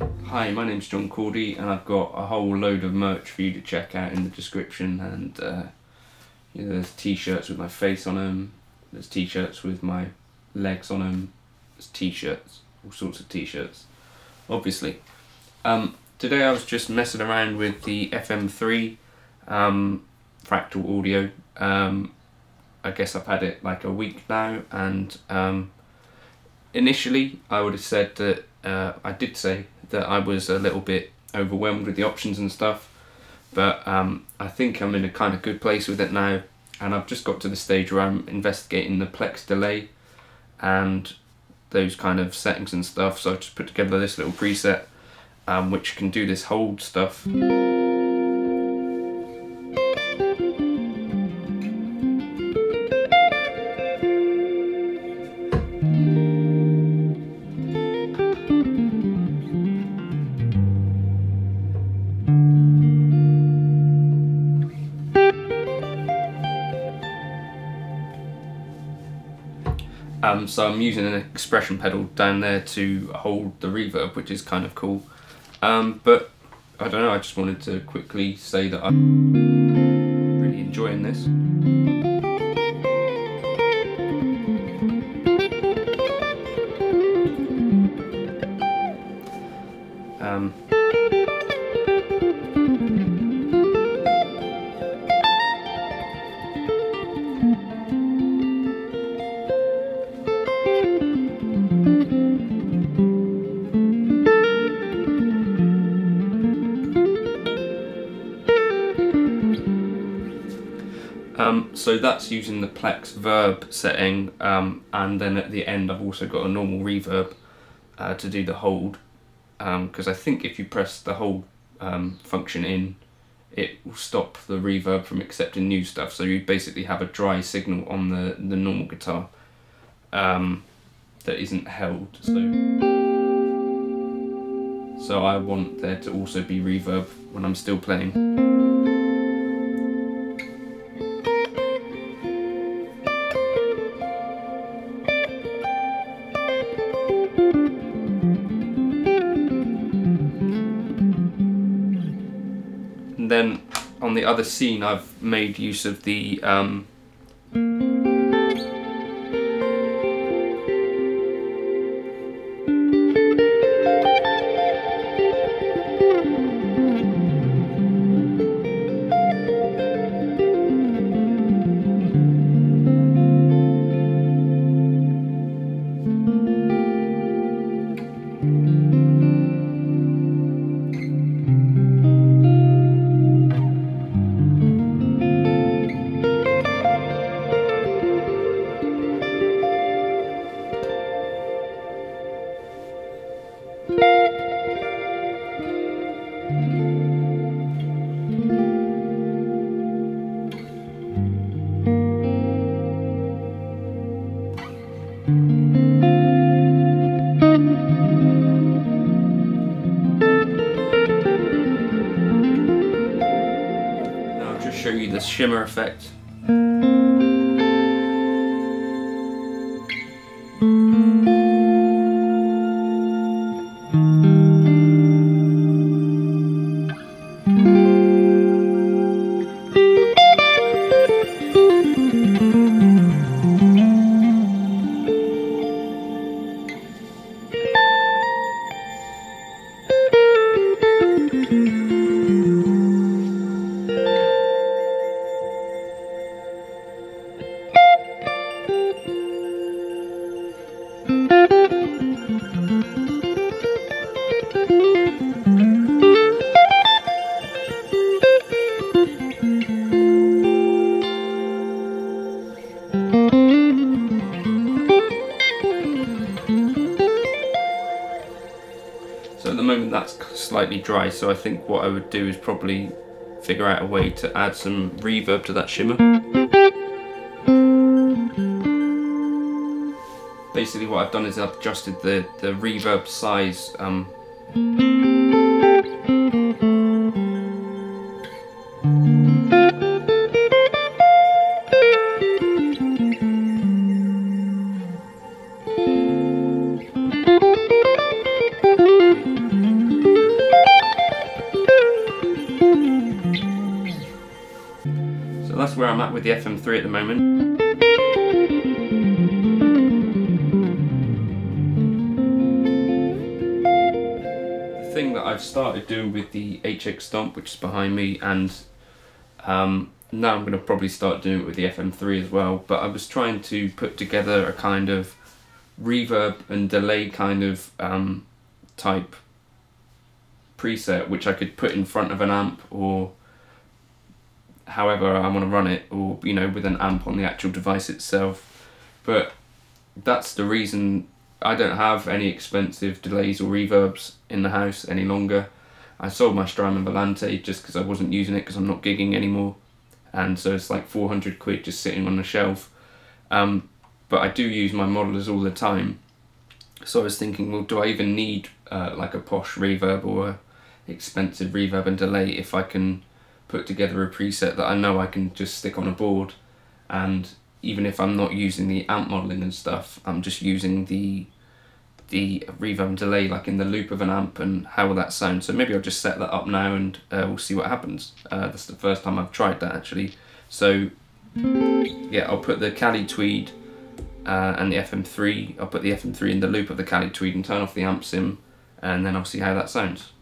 Hi, my name's John Cordy, and I've got a whole load of merch for you to check out in the description. And uh, you know, there's t-shirts with my face on them. There's t-shirts with my legs on them. There's t-shirts, all sorts of t-shirts, obviously. Um, today I was just messing around with the FM3 um, fractal audio. Um, I guess I've had it like a week now, and um, initially I would have said that uh, I did say that I was a little bit overwhelmed with the options and stuff. But um, I think I'm in a kind of good place with it now, and I've just got to the stage where I'm investigating the Plex delay and those kind of settings and stuff. So I've just put together this little preset um, which can do this hold stuff. Um, so I'm using an expression pedal down there to hold the reverb, which is kind of cool. Um, but I don't know, I just wanted to quickly say that I'm really enjoying this. So that's using the Plex verb setting, um, and then at the end I've also got a normal reverb uh, to do the hold, because um, I think if you press the hold um, function in, it will stop the reverb from accepting new stuff. So you basically have a dry signal on the the normal guitar um, that isn't held. So so I want there to also be reverb when I'm still playing. The other scene, I've made use of the um, show you the shimmer effect. That's slightly dry, so I think what I would do is probably figure out a way to add some reverb to that shimmer. Basically what I've done is I've adjusted the, the reverb size um, with the FM3 at the moment. The thing that I've started doing with the HX Stomp, which is behind me, and um, now I'm going to probably start doing it with the FM3 as well, but I was trying to put together a kind of reverb and delay kind of um, type preset which I could put in front of an amp or however I want to run it or you know with an amp on the actual device itself. But that's the reason I don't have any expensive delays or reverbs in the house any longer. I sold my Strymon Volante just because I wasn't using it because I'm not gigging anymore. And so it's like 400 quid just sitting on the shelf. Um, but I do use my modelers all the time. So I was thinking well do I even need uh, like a posh reverb or expensive reverb and delay if I can put together a preset that I know I can just stick on a board. And even if I'm not using the amp modeling and stuff I'm just using the the reverb and delay like in the loop of an amp and how will that sound. So maybe I'll just set that up now and uh, we'll see what happens. Uh, that's the first time I've tried that actually. So yeah I'll put the Cali Tweed uh, and the FM3 I'll put the FM3 in the loop of the Cali Tweed and turn off the amp sim and then I'll see how that sounds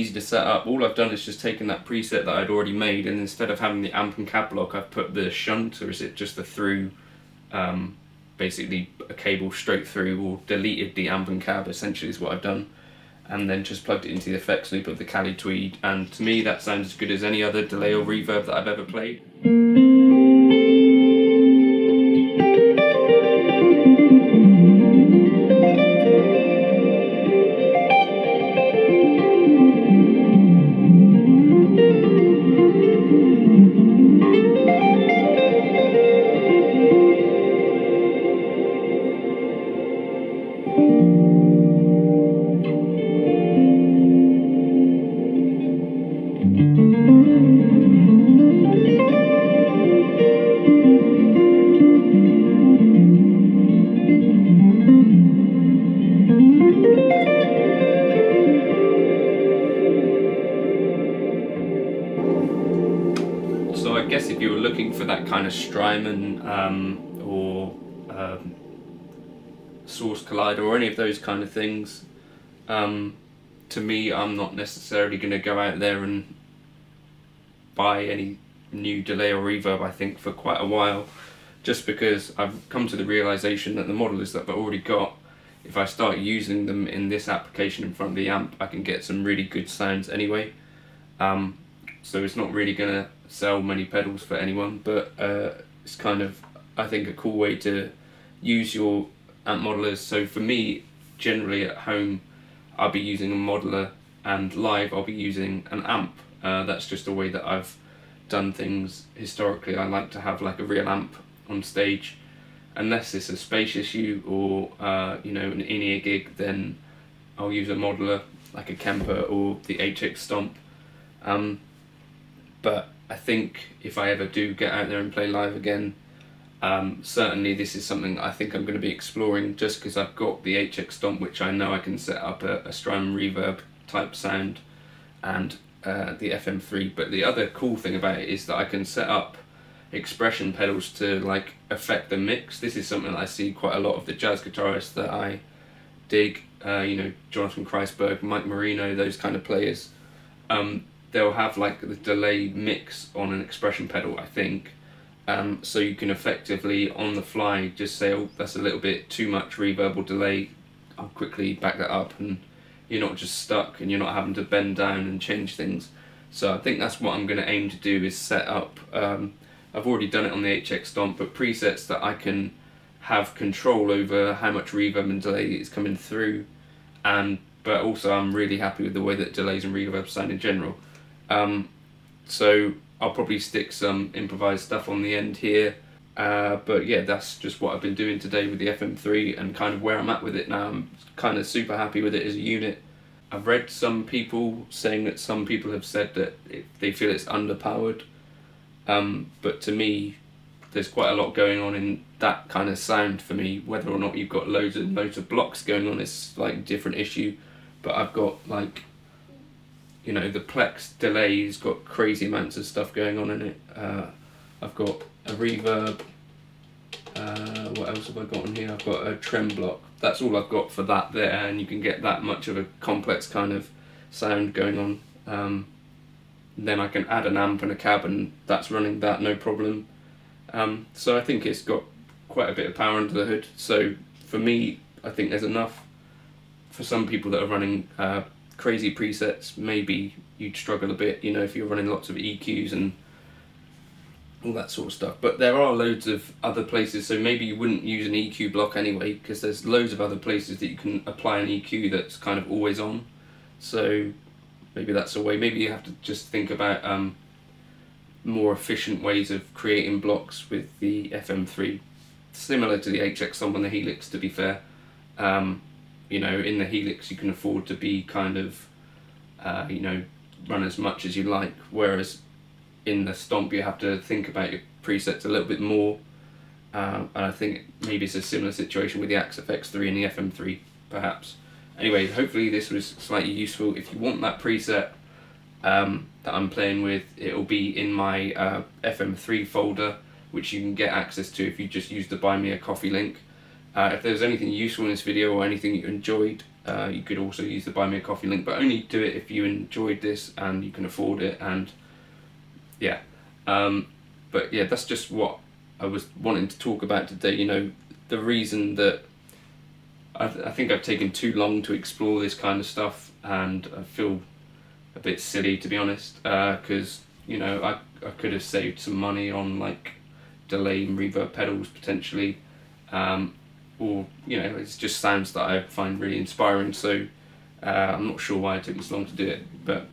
easy to set up. All I've done is just taken that preset that I'd already made and instead of having the amp and cab block I've put the shunt or is it just the through um, basically a cable straight through or deleted the amp and cab essentially is what I've done and then just plugged it into the effects loop of the Cali Tweed and to me that sounds as good as any other delay or reverb that I've ever played. Those kind of things, um, to me, I'm not necessarily going to go out there and buy any new delay or reverb, I think, for quite a while, just because I've come to the realization that the modelers that I've already got, if I start using them in this application in front of the amp, I can get some really good sounds anyway. Um, so it's not really going to sell many pedals for anyone, but uh, it's kind of, I think, a cool way to use your amp modelers. So for me, generally at home, I'll be using a modeler and live I'll be using an amp. Uh, that's just a way that I've done things historically. I like to have like a real amp on stage. Unless it's a space issue or uh, you know an in-ear gig, then I'll use a modeler like a Kemper or the HX Stomp. Um, but I think if I ever do get out there and play live again, um, certainly this is something I think I'm going to be exploring just because I've got the HX Stomp which I know I can set up a, a Strymon reverb type sound and uh, the FM3 but the other cool thing about it is that I can set up expression pedals to like affect the mix. This is something I see quite a lot of the jazz guitarists that I dig, uh, you know, Jonathan Kreisberg, Mike Moreno, those kind of players. Um, they'll have like the delay mix on an expression pedal, I think. Um, so you can effectively on the fly just say, oh, that's a little bit too much reverb or delay. I'll quickly back that up, and you're not just stuck, and you're not having to bend down and change things. So I think that's what I'm going to aim to do is set up. Um, I've already done it on the HX Stomp, but presets that I can have control over how much reverb and delay is coming through, and but also I'm really happy with the way that delays and reverb sound in general. Um, so I'll probably stick some improvised stuff on the end here. Uh, but yeah, that's just what I've been doing today with the FM3 and kind of where I'm at with it now. I'm kind of super happy with it as a unit. I've read some people saying that some people have said that it, they feel it's underpowered. Um, but to me, there's quite a lot going on in that kind of sound for me. Whether or not you've got loads and loads of blocks going on is like different issue. But I've got like you know the Plex delay's got crazy amounts of stuff going on in it. Uh, I've got a reverb. Uh, what else have I got on here? I've got a trem block. That's all I've got for that there, and you can get that much of a complex kind of sound going on. Um, then I can add an amp and a cab, and that's running that no problem. Um, so I think it's got quite a bit of power under the hood. So for me, I think there's enough. For some people that are running uh, crazy presets, maybe you'd struggle a bit, you know, if you're running lots of EQs and all that sort of stuff. But there are loads of other places, so maybe you wouldn't use an EQ block anyway, because there's loads of other places that you can apply an EQ that's kind of always on. So maybe that's a way. Maybe you have to just think about um, more efficient ways of creating blocks with the FM3. Similar to the HX and the Helix, to be fair. Um, you know, in the Helix you can afford to be kind of, uh, you know, run as much as you like, whereas in the Stomp you have to think about your presets a little bit more. Uh, and I think maybe it's a similar situation with the Axe FX3 and the FM3, perhaps. Anyway, hopefully this was slightly useful. If you want that preset um, that I'm playing with, it'll be in my uh, FM3 folder, which you can get access to if you just use the Buy Me a Coffee link. Uh, if there's anything useful in this video or anything you enjoyed, uh, you could also use the Buy Me a Coffee link, but only do it if you enjoyed this and you can afford it, and yeah. Um, but yeah, that's just what I was wanting to talk about today. You know, the reason that I, th I think I've taken too long to explore this kind of stuff, and I feel a bit silly to be honest, because uh, you know I I could have saved some money on like delay and reverb pedals potentially. Um, or you know it's just sounds that I find really inspiring so uh, I'm not sure why it took me so long to do it but